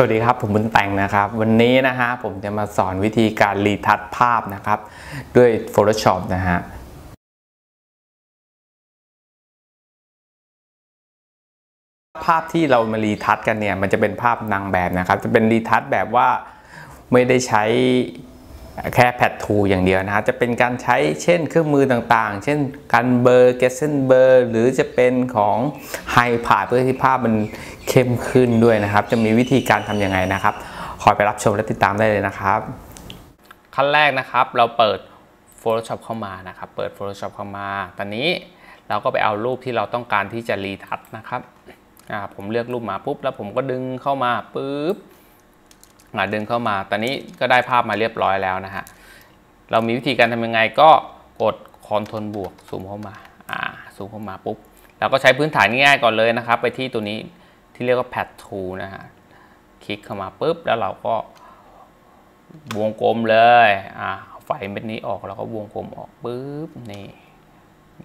สวัสดีครับ ผมบุญแต่งนะครับ วันนี้นะฮะผมจะมาสอนวิธีการ retouch ภาพนะครับ ด้วย Photoshop นะฮะภาพที่เรามา retouch กันเนี่ย มันจะเป็นภาพนางแบบนะครับ จะเป็น retouch แบบว่าไม่ได้ใช้ แค่ Patch Tool อย่างเดียวนะฮะจะเป็นการใช้เช่นเครื่องมือต่างๆ เช่นการเบลอ Gaussian Blur หรือจะเป็นของไฮพาเพื่อที่ภาพมันเข้มขึ้นด้วยนะครับ จะมีวิธีการทำยังไงนะครับ คอยไปรับชมและติดตามได้เลยนะครับ ขั้นแรกนะครับเราเปิด Photoshop เข้ามานะครับ เปิด Photoshop เข้ามา ตอนนี้เราก็ไปเอารูปที่เราต้องการที่จะรีทัชนะครับผมเลือกรูปมาปุ๊บแล้วผมก็ดึงเข้ามาปุ๊บ ดึงเข้ามา ตอนนี้ก็ได้ภาพมาเรียบร้อยแล้วนะฮะ เรามีวิธีการทำยังไงก็กดคอนโทรลบวกซูมเข้ามา อ่า ซูมเข้ามาปุ๊บ เราก็ใช้พื้นฐานง่ายๆก่อนเลยนะครับ ไปที่ตัวนี้ที่เรียกว่า Pad Tool นะฮะ คลิกเข้ามาปุ๊บ แล้วเราก็วงกลมเลย อ่า ไฟเม็ดนี้ออกเราก็วงกลมออกปุ๊บ นี่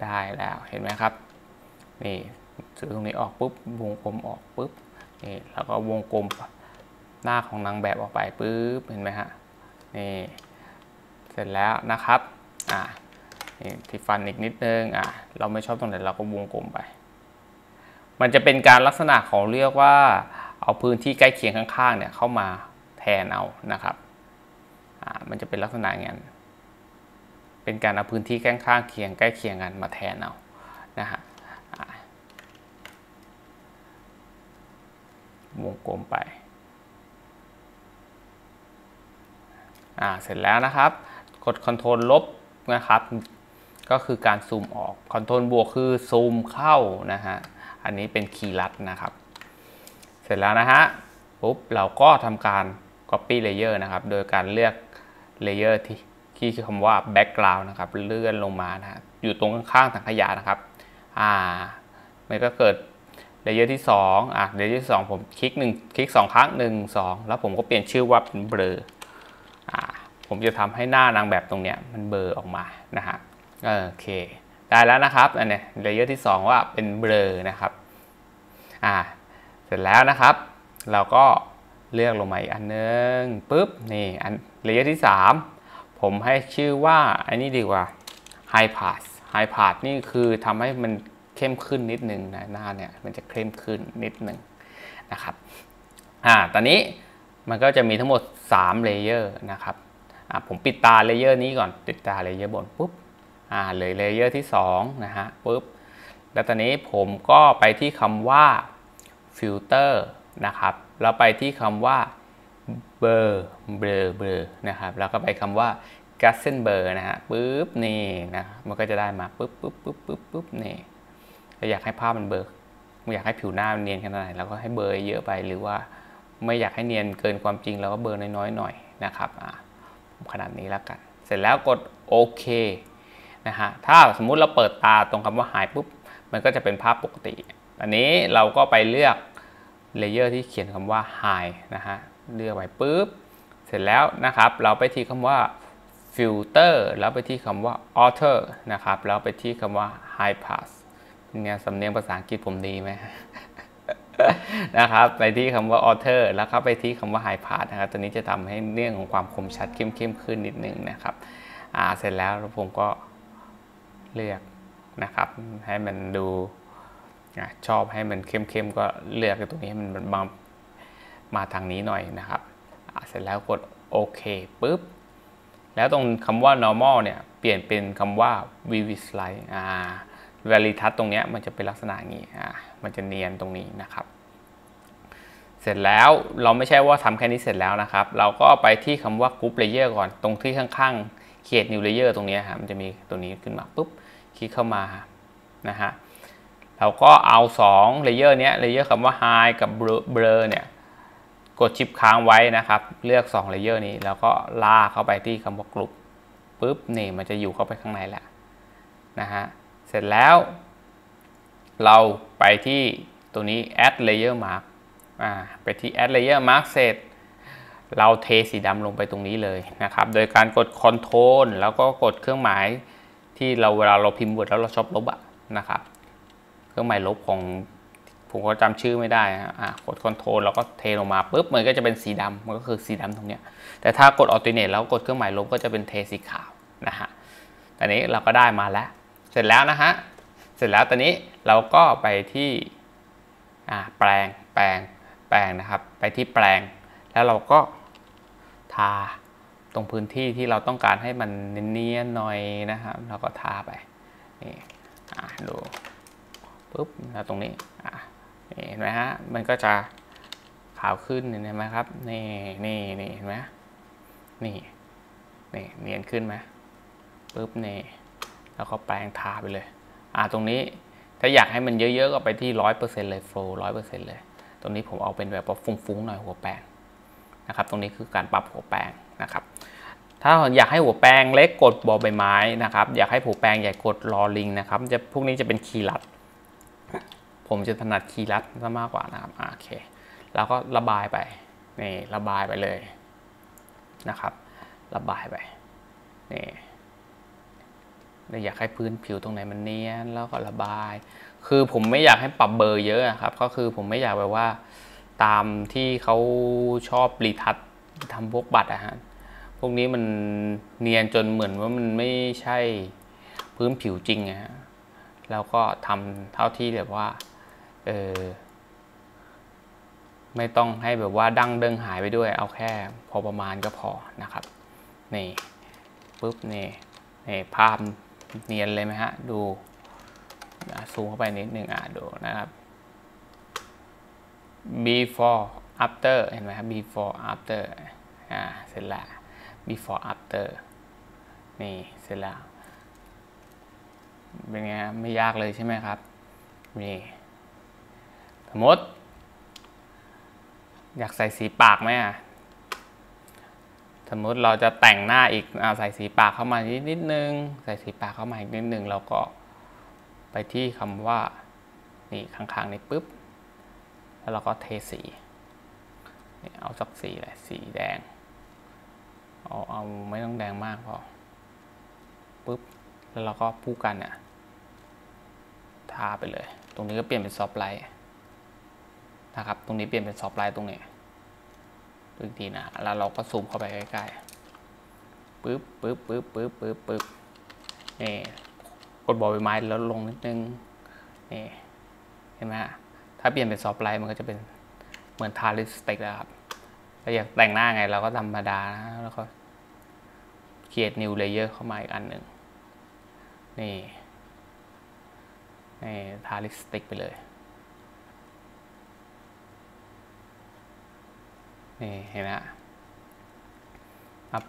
ได้แล้ว เห็นไหมครับ นี่ซื้อตรงนี้ออกปุ๊บ วงกลมออกปุ๊บ นี่ แล้วก็วงกลม หน้าของนางแบบออกไปปุ๊บเห็นไหมฮะนี่เสร็จแล้วนะครับอ่านี่ที่ฟันอีกนิดนึงอ่าเราไม่ชอบตรงไหนเราก็วงกลมไป มันจะเป็นการลักษณะของเรียกว่าเอาพื้นที่ใกล้เคียงข้างๆเนี่ยเข้ามาแทนเอานะครับอ่ามันจะเป็นลักษณะอย่างนั้นเป็นการเอาพื้นที่ใกล้ข้างเคียงใกล้เคียงกันมาแทนเอานะฮะวงกลมไป อ่าเสร็จแล้วนะครับ กดคอนโทรลลบนะครับ ก็คือการซูมออกคอนโทรลบวกคือซูมเข้านะฮะ อันนี้เป็นคีย์ลัดนะครับ เสร็จแล้วนะฮะ ปุ๊บเราก็ทำการ Copy Layer นะครับ โดยการเลือก Layer ที่ที่คำว่า Background นะครับ เลื่อนลงมานะฮะ อยู่ตรงข้างๆถังขยะนะครับ อ่า มันก็เกิด layer ที่ 2 อะ layer ที่ 2 ผมคลิก 1 คลิก 2 ครั้ง 1 2 แล้วผมก็เปลี่ยนชื่อว่าเป็นเบลอ ผมจะทำให้หน้านางแบบตรงเนี้ยมันเบลอออกมานะฮะโอเค ได้แล้วนะครับอันนี้ layer ที่ 2 ว่าเป็นเบลอนะครับอ่าเสร็จแล้วนะครับ เราก็เลือกลงมาอีกอันนึงปุ๊บนี่อัน layer ที่ 3 ผมให้ชื่อว่าอันนี้ดีกว่า High Pass High Pass นี่คือทำให้มันเข้มขึ้นนิดนึงนะหน้าเนี่ยมันจะเข้มขึ้นนิดนึงนะครับอ่าตอนนี้ มันก็จะมีทั้งหมด3 layer นะครับผมปิดตา layer นี้ก่อนปิดตา layer บนปุ๊บอ่าเลย layer ที่2นะฮะปุ๊บแล้วตอนนี้ผมก็ไปที่คำว่าฟิลเตอร์นะครับแล้วไปที่คำว่าเบอร์เบอร์เบอร์นะครับแล้วก็ไปคำว่า g a s เซนเบอร์นะฮะปุ๊บนี่นะมันก็จะได้มาปุ๊บปุ๊บปุ๊บปุ๊บปุ๊บนี่เราอยากให้ภาพมันเบอร์อยากให้ผิวหน้ามันเนียนขนาดไหนเราก็ให้เบอร์เยอะไปหรือว่า ไม่อยากให้เนียนเกินความจริงเราก็เบอร์น้อยๆหน่อยนะครับขนาดนี้แล้วกัน เสร็จแล้วกดโอเคนะฮะถ้าสมมุติเราเปิดตาตรงคำว่าหายปุ๊บมันก็จะเป็นภาพปกติ อันนี้เราก็ไปเลือกเลเยอร์ที่เขียนคำว่า high นะฮะเลือกไปปุ๊บ เสร็จแล้วนะครับ เราไปที่คำว่า filter แล้วไปที่คำว่า alter นะครับแล้วไปที่คำว่า high pass เป็นไงสำเนียงภาษาอังกฤษผมดีไหม นะครับไปที่คำว่า author แล้วก็ไปที่คำว่า high pass นะครับตัวนี้จะทำให้เรื่องของความคมชัดเข้มเข้มขึ้นนิดนึงนะครับอ่าเสร็จแล้วผมก็เลือกนะครับ ให้มันดูชอบให้มันเข้มเข้มก็เลือกตรงนี้ให้มันมามาทางนี้หน่อยนะครับ เสร็จแล้วกดโอเคปุ๊บ แล้วตรงคำว่า normal เนี่ย เปลี่ยนเป็นคำว่า vivid light อ่าเวลิทัศตรงนี้มันจะเป็นลักษณะงนี้อ่ามันจะเนียนตรงนี้นะครับ เสร็จแล้วเราไม่ใช่ว่าทำแค่นี้เสร็จแล้วนะครับ เราก็ไปที่คำว่า group layer ก่อนตรงที่ข้างๆเขียน new layer ตรงนี้ครับมันจะมีตัวนี้ขึ้นมาปุ๊บคลิกเข้ามานะฮะเราก็เอา2 layer เนี้ย layer คำว่า high กับ blur เนี่ยกดชิปค้างไว้นะครับ เลือก2 layer นี้แล้วก็ลากเข้าไปที่คำว่า group ปุ๊บนี่มันจะอยู่เข้าไปข้างในแหละนะฮะเสร็จแล้ว เราไปที่ตัวนี้ add layer mark ไปที่ add layer mark เสร็จ เราเทสีดำลงไปตรงนี้เลยนะครับ โดยการกด Control แล้วก็กดเครื่องหมายที่เราเวลาเราพิมพ์ Word แล้วเราชอบลบอะนะครับ เครื่องหมายลบของผมก็จำชื่อไม่ได้ฮะอะกดคอนโทรลแล้วก็เทลงมาปุ๊บมันก็จะเป็นสีดำมันก็คือสีดำตรงเนี้ย แต่ถ้ากดออ t ต r เน e แล้วกดเครื่องหมายลบก็จะเป็นเทสีขาวนะฮะตอนนี้เราก็ได้มาแล้ว เสร็จแล้วนะฮะ เสร็จแล้วตอนนี้เราก็ไปที่อ่าแปลงแปลง แปลงนะครับ ไปที่แปลงแล้วเราก็ทาตรงพื้นที่ที่เราต้องการให้มันเนียนๆหน่อยนะครับเราก็ทาไปนี่อ่าดูปุ๊บแล้วตรงนี้อ่านี่เห็นไหมฮะมันก็จะขาวขึ้นเห็นไหมครับนี่นี่นี่เห็นไหมนี่นี่เนียนขึ้นไหมปุ๊บนี่แล้วก็แปรงทาไปเลยอ่าตรงนี้ถ้าอยากให้มันเยอะๆก็ไปที่ร้อยเปอร์เซ็นต์เลยโฟล์ร้อยเปอร์เซ็นต์เลย ตรงนี้ผมเอาเป็นแบบฟุ้งๆหน่อยหัวแปรงนะครับ ตรงนี้คือการปรับหัวแปรงนะครับ ถ้าอยากให้หัวแปรงเล็กกดบอใบไม้นะครับ อยากให้หัวแปรงใหญ่กดลอลิงนะครับ จะพวกนี้จะเป็นคีย์ลัด ผมจะถนัดคีย์ลัดซะมากกว่านะครับโอเค แล้วก็ระบายไปนี่ระบายไปเลยนะครับ ระบายไปนี่อยากให้พื้นผิวตรงไหนมันเนียนแล้วก็ระบาย คือผมไม่อยากให้ปรับเบอร์เยอะครับ ก็คือผมไม่อยากแบบว่า ตามที่เขาชอบรีทัชทำพวกบัตรอะฮะพวกนี้มันเนียนจนเหมือนว่ามันไม่ใช่พื้นผิวจริงอะฮะแล้วก็ทำเท่าที่แบบว่าเออไม่ต้องให้แบบว่าดั้งเดิงหายไปด้วย เอาแค่พอประมาณก็พอนะครับนี่ปุ๊บนี่นี่ภาพเนียนเลยไหมฮะดู ซูมเข้าไปนิดนึงอะดูนะครับ before after เห็นไหมครับ before after อ่าเสร็จล้ว before after นี่เสร็จแล้วเป็นไงไม่ยากเลยใช่ไหมครับนี่สมมติ อยากใส่สีปากไหมอะสมมติเราจะแต่งหน้าอีกอาใส่สีปากเข้ามานิดนิดนึง ใส่สีปากเข้ามาอีกนิดนึงเราก็ ไปที่คำว่านี่ข้างๆนี้ปุ๊บ แล้วเราก็เทสีนี่เอาสักสีเลยสีแดง เอาเอาไม่ต้องแดงมากพอปุ๊บ แล้วเราก็ผู้กันเนี่ยทาไปเลย ตรงนี้ก็เปลี่ยนเป็น soft light นะครับ ตรงนี้เปลี่ยนเป็น soft light ตรงนี้ดูอีกทีนะ แล้วเราก็ซูมเข้าไปใกล้ๆ ปึ๊บปึ๊บปึ๊บปึ๊บปึ๊บปึ๊บนี่ กดบอลใบไม้แล้วลงนิดนึงนี่เห็นไหมฮะถ้าเปลี่ยนเป็น soft light มันก็จะเป็นเหมือน realistic แล้วครับเราอยากแต่งหน้าไงเราก็ธรรมดานะแล้วก็ create new layer เข้ามาอีกอันหนึ่งนี่นี่ทาลิสติกไปเลยนี่เห็นไหมฮะ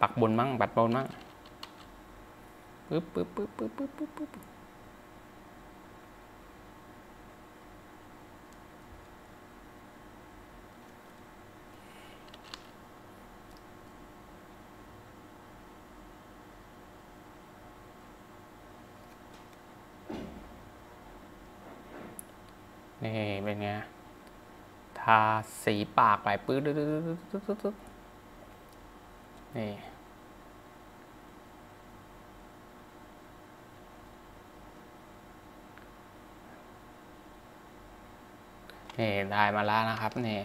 ปักบนมั่งปัดบนมั่ง ปึ๊บปึ๊บปึ๊บปึ๊บปึ๊บปึ๊บปึ๊บนี่เป็นไง ทาสีปากไปปื๊ดตึ๊ดตึ๊ดตึ๊ดตึ๊ดตึ๊ดนี่ นี่ได้มาแล้วนะครับนี่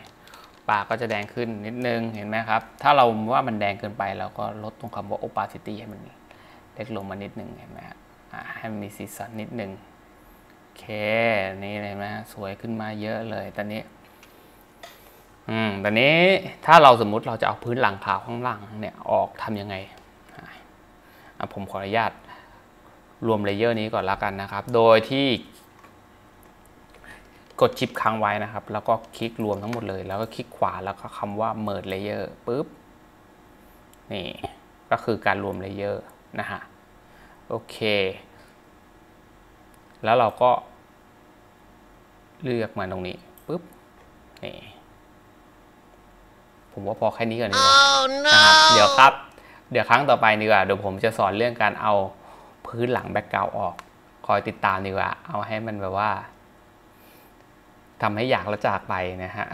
ปากก็จะแดงขึ้นนิดนึงเห็นไหมครับ ถ้าเราว่ามันแดงเกินไปเราก็ลดตรงคำว่า opacity ให้มันเล็กลงมานิดนึงเห็นไหมครับให้มันมีสีสันนิดนึงโอเคนี่เห็นไหมสวยขึ้นมาเยอะเลยตอนนี้อืมตอนนี้ถ้าเราสมมุติเราจะเอาพื้นหลังขาวข้างล่างเนี่ยออกทำยังไงอะผมขออนุญาตรวม layer นี้ก่อนละกันนะครับ โดยที่ กด shift ค้างไว้นะครับ แล้วก็คลิกรวมทั้งหมดเลย แล้วก็คลิกขวาแล้วก็คำว่า merge layer ปุ๊บ นี่ ก็คือการรวม layer นะฮะ โอเค แล้วเราก็ เลือกมาตรงนี้ปุ๊บ นี่ ผมว่าพอแค่นี้ก่อนดีกว่า Oh นะครับเดี๋ยว no! ครับ เดี๋ยวครั้งต่อไปดีกว่าเดี๋ยวผมจะสอนเรื่องการเอาพื้นหลัง background ออก คอยติดตามดีกว่า เอาให้มันแบบว่า ทำให้อยากแล้วจากไปนะฮะ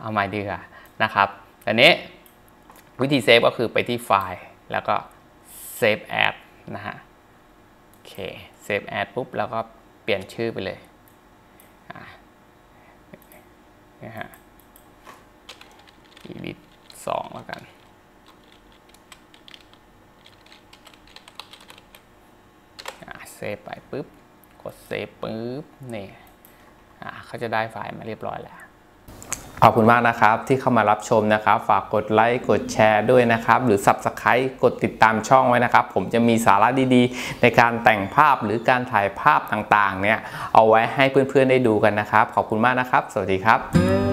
เอาใหม่ดีกว่านะครับอันนี้วิธี save ก็คือไปที่ไฟล์แล้วก็ save as นะฮะ โอเค save as ปุ๊บแล้วก็เปลี่ยนชื่อไปเลยอะนะฮะ edit 2แล้วกัน เซฟไปปุ๊บ กดเซฟปุ๊บนี่อ่า เขาจะได้ไฟล์มาเรียบร้อยแล้วขอบคุณมากนะครับที่เข้ามารับชมนะครับ ฝากกดไลค์กดแชร์ด้วยนะครับ หรือ Subscribe กดติดตามช่องไว้นะครับ ผมจะมีสาระดีๆ ในการแต่งภาพหรือการถ่ายภาพต่างๆเนี่ยเอาไว้ให้เพื่อนๆได้ดูกันนะครับ ขอบคุณมากนะครับ สวัสดีครับ